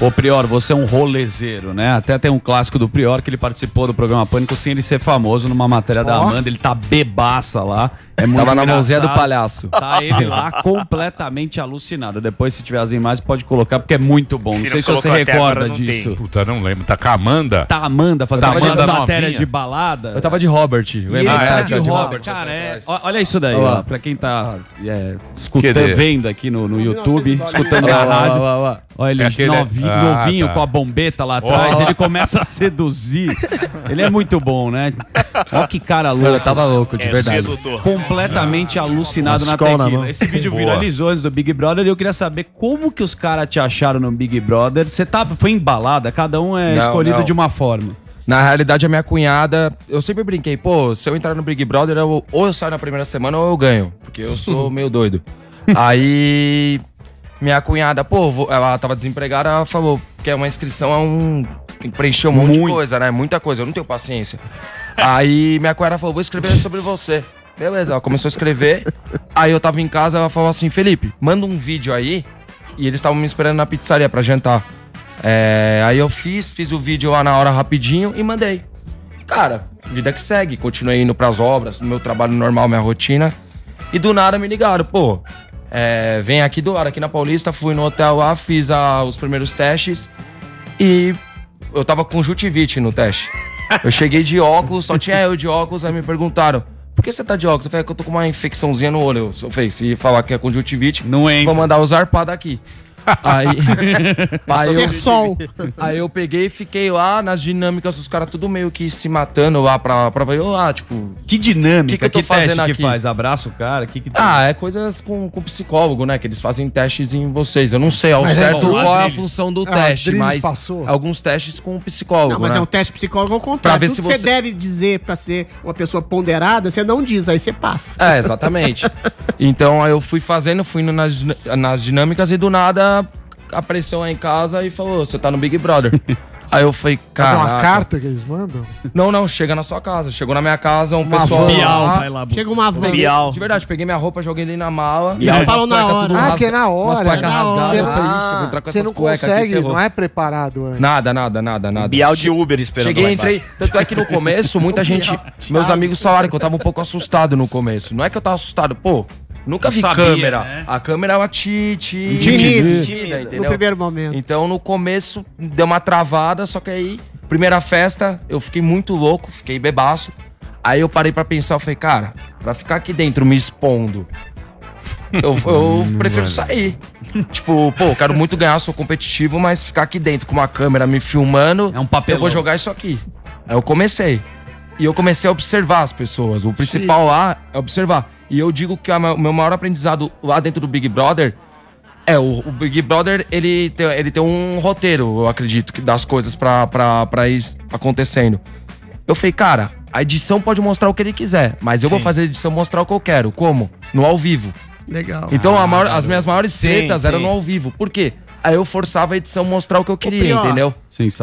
Ô Prior, você é um rolezeiro, né? Até tem um clássico do Prior que ele participou do programa Pânico sem ele ser famoso numa matéria da Amanda. Ele tá bebaça lá. É muito Tava na mãozinha do palhaço. Tá ele lá completamente alucinado. Depois, se tiver as imagens, pode colocar, porque é muito bom. Se não não sei se você recorda agora, não tem. disso. Puta, não lembro. Tá com a Amanda? Tá Amanda fazendo de aquelas novinha. matérias de balada. Eu tava de Robert. Ele tá É, de tava Robert, cara, é, ó, olha isso daí, Olha lá. ó, pra quem tá é, escutando, vendo aqui no, no YouTube, 1900 escutando Olha na rádio, olha olha olha ele É aquele- novinho, Ah, novinho tá. com a bombeta lá atrás, Ó. ele começa a seduzir, ele é muito bom, né? Ó que cara louco. Eu tava louco, de É verdade. sedutor. Completamente alucinado na Escola tequila. mão. Esse vídeo Boa. viralizou antes do Big Brother e eu queria saber como que os caras te acharam no Big Brother. Você tava, foi embalada, cada um é Não, escolhido não. de uma forma. Na realidade, a minha cunhada, eu sempre brinquei, pô, se eu entrar no Big Brother, eu- ou eu saio na primeira semana ou eu ganho. Porque eu sou meio doido. Aí, minha cunhada, pô, ela tava desempregada, ela falou que é uma inscrição a um. Tem que preencher um monte de Muito. coisa, né? Muita coisa, eu não tenho paciência. Aí minha cunhada falou, vou escrever sobre você. Beleza, ela começou a escrever. Aí eu tava em casa, ela falou assim, Felipe, manda um vídeo aí. E eles estavam me esperando na pizzaria pra jantar. É, aí eu fiz, fiz o vídeo lá na hora rapidinho e mandei. Cara, vida que segue. Continuei indo pras obras, meu trabalho normal, minha rotina. E do nada me ligaram, pô. é, vem aqui do lado, aqui na Paulista, fui no hotel lá, fiz ah, os primeiros testes e eu tava com conjuntivite no teste. Eu cheguei de óculos, só tinha eu de óculos, aí me perguntaram, que você tá de óculos? Eu falei, "É que eu tô com uma infecçãozinha no olho. Eu falei, se falar que é conjuntivite, Não vou mandar os arpados aqui. Aí, aí, eu, sol. aí eu peguei e fiquei lá nas dinâmicas, os caras tudo meio que se matando lá pra, pra ver, lá, tipo, Que dinâmica, Que que, que eu tô teste fazendo que aqui? faz? Abraça o cara? Que que Ah, é coisas com, com psicólogo, né? Que eles fazem testes em vocês. Eu não sei ao Mas é certo bom, qual é a função do Ah, teste, mas passou. alguns testes com psicólogo, Não, mas né? é um teste psicólogo ao contrário. Pra ver Tudo se você você- deve dizer pra ser uma pessoa ponderada, você não diz, aí você passa. É, exatamente. então aí eu fui fazendo, fui indo nas, nas dinâmicas e do nada apareceu lá em casa e falou: Você tá no Big Brother. aí eu falei, É cara. uma carta que eles mandam? Não, não, chega na sua casa. Chegou na minha casa, um Uma pessoal. van. Bial lá, vai lá. Chega uma van. Bial. De verdade, peguei minha roupa, joguei ali na mala. E eles falam na hora. Ah, que é na hora. Umas cuecas É na hora. rasgadas. Você Eu não- falei, "Ixi, eu vou entrar com Você essas não cuecas aqui, consegue, ferrou." não é preparado antes. Nada, nada, nada, nada. Bial de Uber esperando Cheguei, lá entrei. Tanto é que no começo, muita gente. Meus amigos falaram que eu tava um pouco assustado no começo. Não é que eu tava assustado, pô. Nunca Eu vi sabia, câmera. né? A câmera ela te. te Te intimida, No entendeu? primeiro momento. Então no começo deu uma travada, só que aí, primeira festa, eu fiquei muito louco, fiquei bebaço. Aí eu parei pra pensar, eu falei, cara, pra ficar aqui dentro me expondo, eu, eu prefiro sair. tipo, pô, eu quero muito ganhar, sou competitivo, mas ficar aqui dentro com uma câmera me filmando, É um papelão. eu vou jogar isso aqui. Aí eu comecei. E eu comecei a observar as pessoas. O principal lá é observar. E eu digo que o meu maior aprendizado lá dentro do Big Brother é, o, o Big Brother, ele tem, ele tem um roteiro, eu acredito, que das coisas pra, pra, pra ir acontecendo. Eu falei, cara, a edição pode mostrar o que ele quiser, mas eu vou fazer a edição mostrar o que eu quero. Como? No ao vivo. Legal. Então a maior- as minhas maiores Sim, tretas eram sim. no ao vivo. Por quê? Aí eu forçava a edição mostrar o que eu queria, Prior, entendeu? Sensacional.